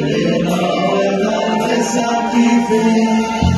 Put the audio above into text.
Elena, Elena, Elena, Elena,